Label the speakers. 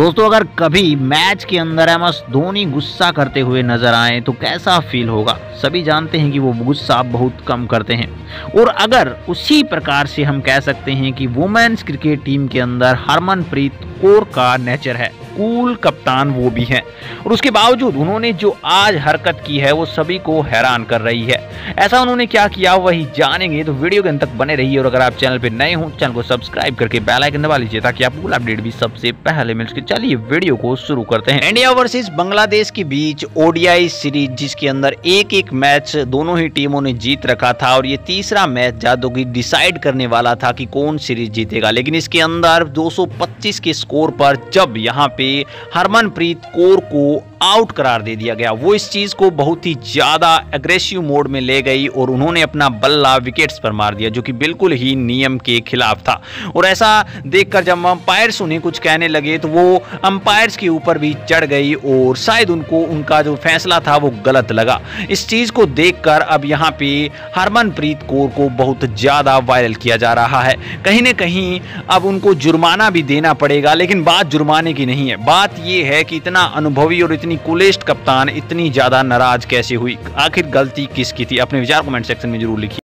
Speaker 1: दोस्तों, अगर कभी मैच के अंदर एम एस धोनी गुस्सा करते हुए नज़र आए तो कैसा फील होगा? सभी जानते हैं कि वो गुस्सा बहुत कम करते हैं। और अगर उसी प्रकार से हम कह सकते हैं कि वुमेन्स क्रिकेट टीम के अंदर हरमनप्रीत कौर का नेचर है। कूल कप्तान वो भी हैं। और उसके बावजूद उन्होंने जो आज हरकत की है, वो सभी को हैरान कर रही है। ऐसा उन्होंने क्या किया, वही जानेंगे। तो वीडियो के अंत तक बने रहिए, और अगर आप चैनल पे नए हो, चैनल को सब्सक्राइब करके बेल आइकन दबा लीजिए, ताकि आपको अपडेट भी सबसे पहले मिल सके। चलिए वीडियो को शुरू करते हैं। इंडिया वर्सेज बांग्लादेश के बीच ओडीआई सीरीज़, जिसके अंदर एक एक मैच दोनों ही टीमों ने जीत रखा था, और ये तीसरा मैच जादोगी डिसाइड करने वाला था कि कौन सीरीज़ जीतेगा। लेकिन इसके अंदर 225 के स्कोर पर जब यहाँ पे हरमनप्रीत कौर को आउट करार दे दिया गया। वो इस चीज़ को बहुत ही ज़्यादा एग्रेसिव मोड में ले गई और उन्होंने अपना बल्ला विकेट्स पर मार दिया, जो कि बिल्कुल ही नियम के खिलाफ था। और ऐसा देखकर जब अंपायर्स उन्हें कुछ कहने लगे तो वो अंपायर्स के ऊपर भी चढ़ गई और शायद उनको उनका जो फैसला था, वो गलत लगा। इस चीज़ को देखकर अब यहाँ पे हरमनप्रीत कौर को बहुत ज़्यादा वायरल किया जा रहा है। कहीं ना कहीं अब उनको जुर्माना भी देना पड़ेगा, लेकिन बात जुर्माने की नहीं है। बात यह है कि इतना अनुभवी और इतनी इतनी कुलेस्ट कप्तान, इतनी ज़्यादा नाराज़ कैसे हुई? आखिर गलती किसकी थी? अपने विचार कमेंट सेक्शन में ज़रूर लिखिए।